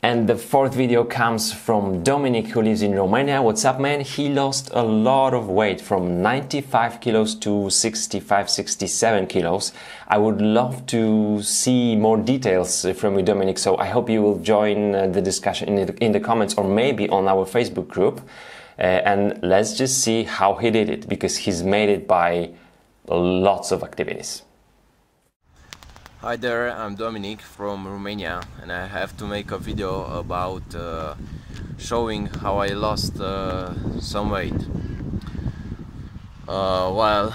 And the fourth video comes from Dominic who lives in Romania. What's up man? He lost a lot of weight from 95 kilos to 65, 67 kilos. I would love to see more details from you Dominic, so I hope you will join uh, the discussion in the, in the comments or maybe on our Facebook group. Uh, and let's just see how he did it because he's made it by lots of activities. Hi there, I'm Dominic from Romania and I have to make a video about uh, showing how I lost uh, some weight. Uh, well,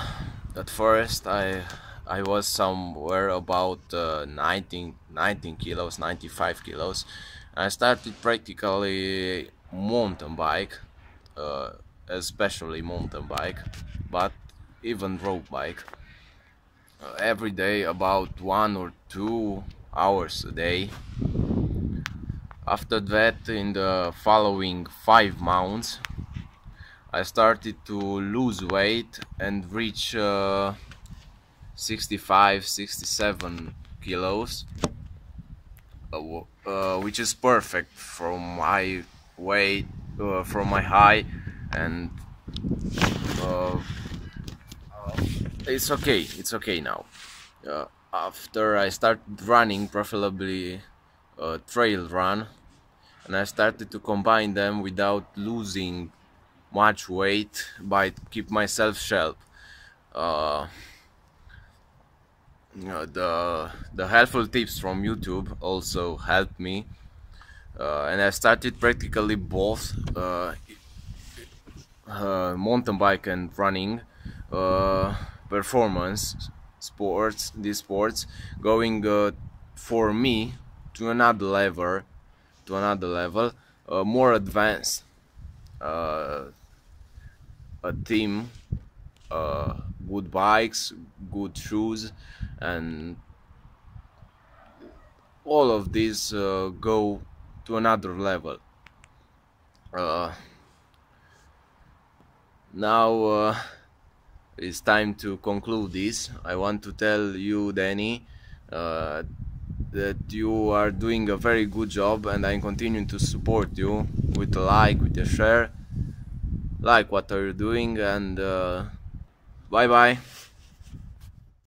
at first I I was somewhere about uh, 19, 19 kilos, 95 kilos. I started practically mountain bike, uh, especially mountain bike, but even road bike every day about one or two hours a day. After that, in the following five months, I started to lose weight and reach uh, 65 67 kilos, uh, uh, which is perfect from my weight, uh, from my height, and uh, it's okay it's okay now. Uh, after I started running preferably a trail run and I started to combine them without losing much weight by keep myself sharp. Uh, the the helpful tips from YouTube also helped me. Uh, and I started practically both uh, uh mountain bike and running uh, performance sports these sports going uh, for me to another level to another level uh, more advanced uh, a team uh, good bikes good shoes and all of these go to another level. Now it's time to conclude this. I want to tell you, Danny, uh, that you are doing a very good job and I'm continuing to support you with a like, with a share. Like what are you doing and uh, bye bye.